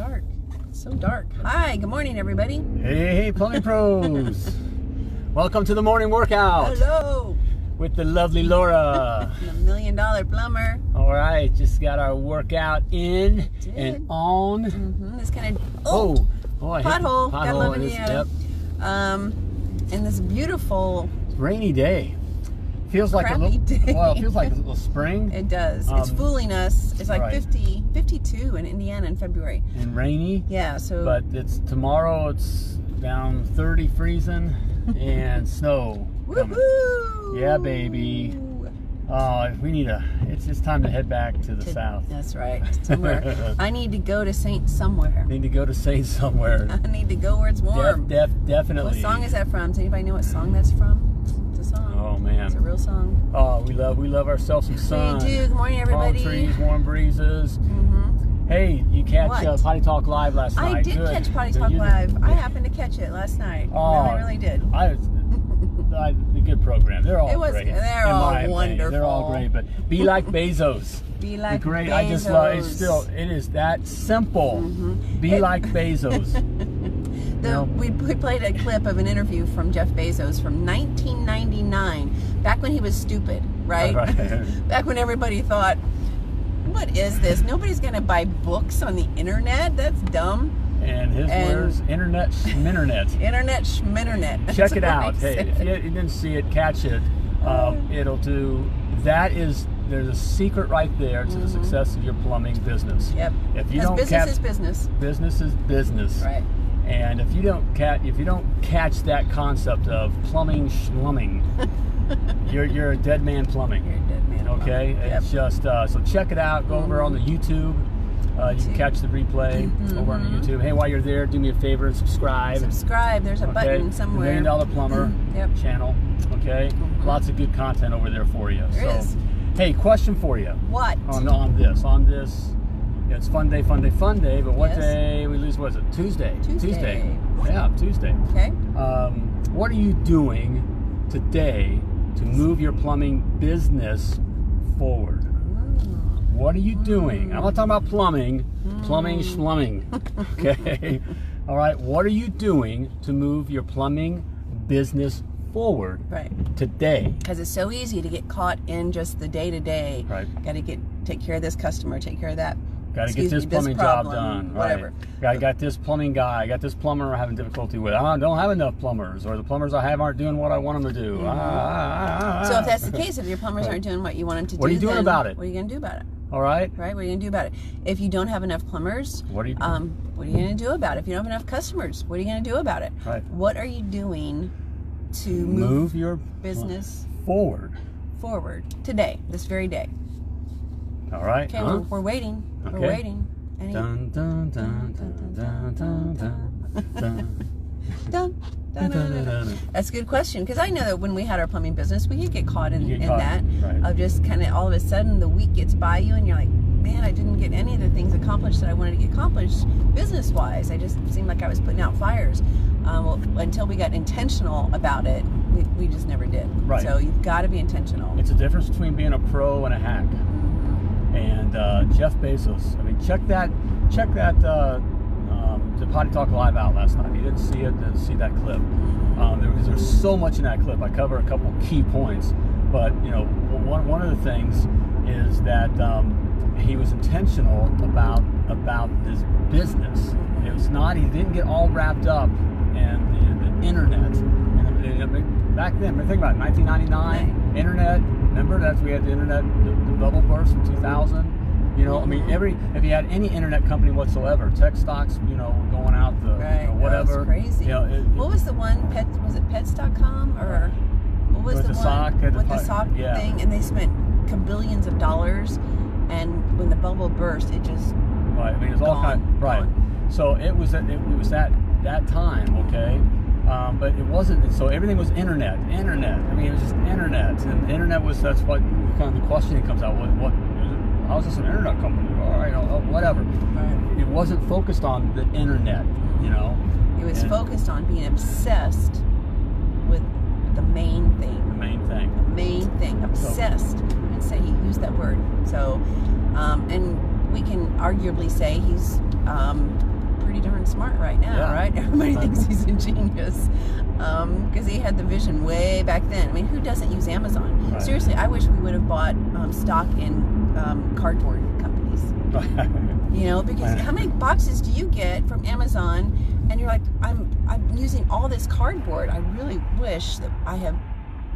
dark. It's so dark. Hi, good morning, everybody. Hey, hey, plumbing pros. Welcome to the morning workout Hello. with the lovely Laura. The million dollar plumber. All right, just got our workout in Did. and on. Mm-hmm. This kind of Oh, oh, I hit- pothole. Gotta love is- Indiana. Yep, um, and this beautiful. rainy day. Feels like a little. day. Well, it feels like a little spring It does. it's Um, fooling us. It's like right. 50, 52 in Indiana in February. and rainy, Yeah. So. but it's tomorrow. It's down 30 freezing and snow. Woohoo! Yeah, baby. Oh, we need a. It's it's time to head back to the To- south. That's right. Somewhere. I need to go to Saint somewhere. Need to go to Saint somewhere. I need to go where it's Def, warm. def, definitely. What song is that from? Does anybody know what song that's from? It's a song. Oh man. It's a real song. Oh, we love we love ourselves some sun. We do. Good morning, everybody. Palm trees, warm breezes. hmm Hey, you catch What? uh, Potty Talk live last night? I did Good. catch Potty Talk you? Live. I happened to catch it last night. Oh, no, I really did. I, I, a good program. They're all It was- great. they're all opinion. They're all great, but be like Bezos. Be The like great. Bezos. I just love. It's still. It is that simple. Mhm. Be It- like Bezos. The, No. we, we played a clip of an interview from Jeff Bezos from 1999, back when he was stupid, right? Right. back when everybody thought, what is this? Nobody's going to buy books on the internet? That's dumb. and his And- words, internet, schminternet. Internet schminternet. That's check it out. Hey, if you, you didn't see it, catch it. Um, it'll do. That is. There's a secret right there to the success of your plumbing business. Mm-hmm. Yep. If you don't business catch is business. business is business. Right. And if you don't catch if you don't catch that concept of plumbing schlumming, you're you're a dead man plumbing. You're a dead man. Okay, Yep. it's just uh, so check it out. Go over on the YouTube. Uh, you can catch the replay over on YouTube. Hey, while you're there, do me a favor and subscribe. Subscribe. There's a Okay, button the somewhere. Million Dollar Plumber Yep. channel. Okay, lots of good content over there for you. There so, is. hey, question for you What? on on this on this. yeah, It's fun day, fun day, fun day. But what Yes. day we lose? What is it? Tuesday. Tuesday. Yeah, Tuesday. Okay. Um, what are you doing today to move your plumbing business forward? What are you doing? I'm not talking about plumbing, plumbing, schlumming. Okay. All right. What are you doing to move your plumbing business forward Right. today? Because it's so easy to get caught in just the day to day. Right. Got to get take care of this customer, take care of that. Got to get this plumbing job problem, done. Whatever. Right. Got, got this plumbing guy. I got this plumber I'm having difficulty with. I don't have enough plumbers, or the plumbers I have aren't doing what I want them to do. Ah, ah, ah, So if that's the case, if your plumbers aren't doing what you want them to do, What are you doing about it? What are you going to do about it? All right. Right? What are you going to do about it? If you don't have enough plumbers, What are you um, what are you going to do about it? If you don't have enough customers, what are you going to do about it? Right. What are you doing to move, move your business forward. forward today, this very day? All right. Okay, huh? we're, we're waiting. We're waiting. Any, Dun, dun, dun, dun, dun, dun, dun, dun. Dun, dun, dun, dun, dun. That's a good question because I know that when we had our plumbing business, we could get caught in, get in caught, that right. of just kind of all of a sudden the week gets by you and you're like, man, I didn't get any of the things accomplished that I wanted to get accomplished business wise. I just seemed like I was putting out fires. Um, well, until we got intentional about it, we, we just never did. Right. So you've got to be intentional. It's a difference between being a pro and a hack. And uh, Jeff Bezos. I mean, check that. Check that. Uh, um, the Potty Talk Live out last night. You didn't see it. Didn't see that clip. Um, there, was- there's so much in that clip. I cover a couple key points, but you know, one one of the things is that um, he was intentional about about this business. It was not. He didn't get all wrapped up in the, the internet. And, and, I mean, back then, think about it, 1999, internet. Remember that we had the internet, the, the bubble burst in 2000. You know, I mean, mm-hmm. every if you had any internet company whatsoever, tech stocks, you know, were going out the Right. you know, That was whatever. crazy. You know, it- what was the one? Pet was it Pets.com or what was the, the one sock the with the pi- sock yeah. thing? And they spent billions of dollars. And when the bubble burst, it just Right. I mean, it's all Gone, kind. Right. So it was it, it was that that time, okay. Um, but it wasn't. So everything was internet, internet. I mean, it was just internet, and the internet was that's what kind of the questioning comes out. What what? How's this an internet company? All right, whatever. It wasn't focused on the internet, you know. it was And focused on being obsessed with the main thing. The main thing. The main thing. Obsessed. And say he used that word. So, um, and we can arguably say he's um, smart right now, Yeah. right? Everybody thinks he's a genius because he had the vision way back then. I mean, who doesn't use Amazon? Right. Seriously, I wish we would have bought um, stock in um, cardboard companies. You know, because how many boxes do you get from Amazon? And you're like, I'm I'm using all this cardboard. I really wish that I have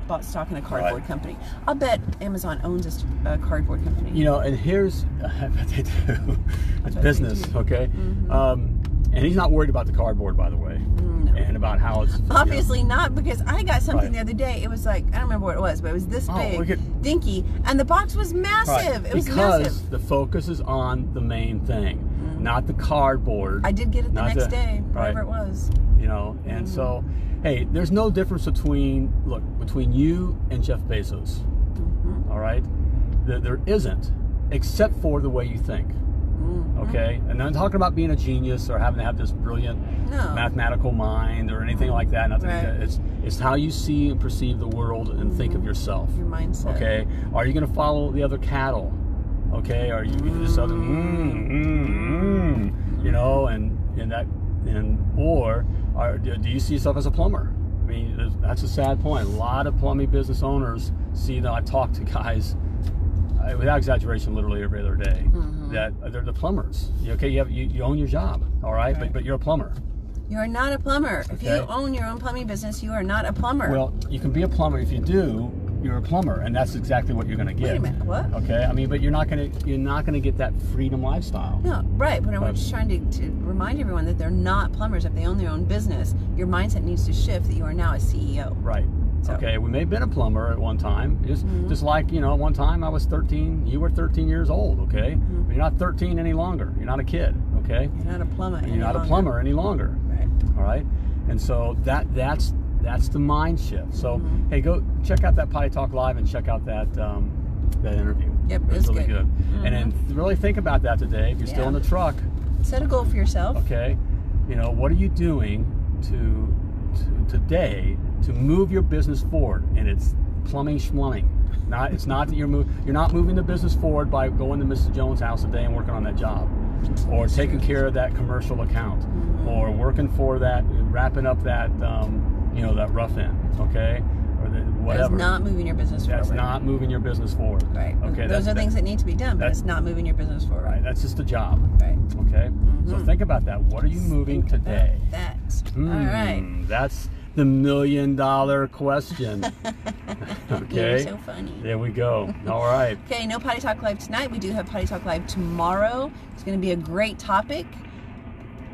bought stock in a cardboard Right. company. I'll bet Amazon owns a, cardboard company. You know, and here's I bet they do. It's business, do. okay? Mhm. Um, and he's not worried about the cardboard, by the way, Mm, no. and about how it's you know, Obviously not, because I got something Right. the other day. It was like I don't remember what it was, but it was this Oh, big, at- dinky, and the box was Right. massive. It was because massive. the focus is on the main thing, Mhm. not the cardboard. I did get it the next the- day, whatever right. it was. you know and Mm-hmm. so hey there's no difference between look between you and jeff bezos Mhm. all right there, there isn't except for the way you think Mhm. okay? And i'm talking about being a genius or having to have this brilliant No. mathematical mind or anything like that nothing Right. it's it's how you see and perceive the world and think of yourself. Your mindset. okay? Are you going to follow the other cattle? Okay? Are you this other mm, mm, mm, you know and and that and or are, do you see yourself as a plumber? I mean that's a sad point. A lot of plumbing business owners see that. I talk to guys without exaggeration literally every other day. Mhm. That uh, they're the plumbers okay you have you, you own your job all right, Right. But, but you're a plumber You are not a plumber. If you own your own plumbing business, you are not a plumber. well you can be a plumber if you do you're a plumber and that's exactly what you're going to get Wait a minute. What? Okay, I mean, but you're not gonna you're not gonna get that freedom lifestyle. No, right. But I'm just trying to, to remind everyone that they're not plumbers. If they own their own business, your mindset needs to shift that you are now a CEO. Right. So- Okay, we may have been a plumber at one time. Just Mhm. just like you know, at one time I was 13, you were 13 years old. Okay, Mhm. you're not 13 any longer. You're not a kid. Okay, You're not a plumber. You're not a plumber any longer. Right. All right, and so that that's that's the mind shift. So Mhm. hey, go check out that Potty Talk Live and check out that um, that interview. Yep, it was it's really good. good. And then really think about that today. If you're still in the truck, Set a goal for yourself. okay you know what are you doing to, to today to move your business forward and it's plumbing schlumbing not it's not that you're move, you're not moving the business forward by going to mrs jones house today and working on that job or taking care of that commercial account Mhm. or working for that wrapping up that um, you know that rough end okay or the, That is not moving your business forward. that's not moving your business forward Right. okay Those that's, are things that need to be done, but that's- it's not moving your business forward. right that's just a job Right. okay so Mhm. think about that what are you moving Think today That. All right. Hmm, That's the million dollar question. You're okay. so funny. There we go. All right. Okay, no Potty Talk Live tonight. We do have Potty Talk Live tomorrow. It's going to be a great topic.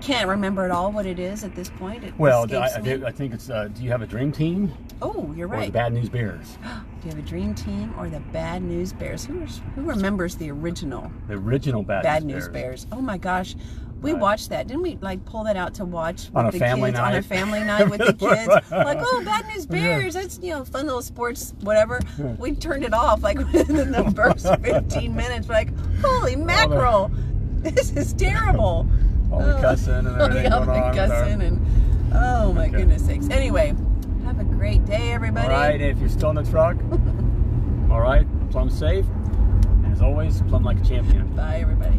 Can't remember at all what it is at this point. It Well, I, I, I think it's. Uh, do you have a dream team oh, you're or the right. Bad News Bears? Do you have a dream team or the Bad News Bears? Who, who remembers the original The original Bad, Bad News, News Bears? Oh my gosh. We Right. watched that. Didn't we like pull that out to watch On with a the family kids on a family night with the kids? like, oh, Bad News Yeah. Bears. That's, you know, fun little sports, whatever. Yeah. We turned it off like within the first 15 minutes. Like, holy mackerel. This is terrible. All the Oh. cussing and everything all going the on. cussing and oh my Okay. goodness sakes. Anyway, have a great day, everybody. All right. If you're still in the truck, all right. Plumb safe. And as always, plumb like a champion. Bye, everybody.